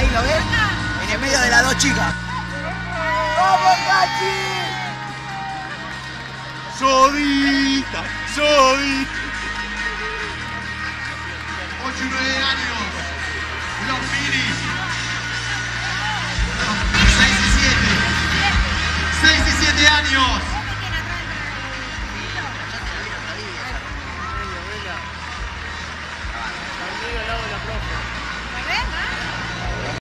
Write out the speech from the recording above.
ahí, ¿lo ves? En el medio de las dos chicas. ¡Vamos, Cachi! Sodita, sodita. 8 y 9 años. Los Minis. 6 y 7. 6 y 7 años.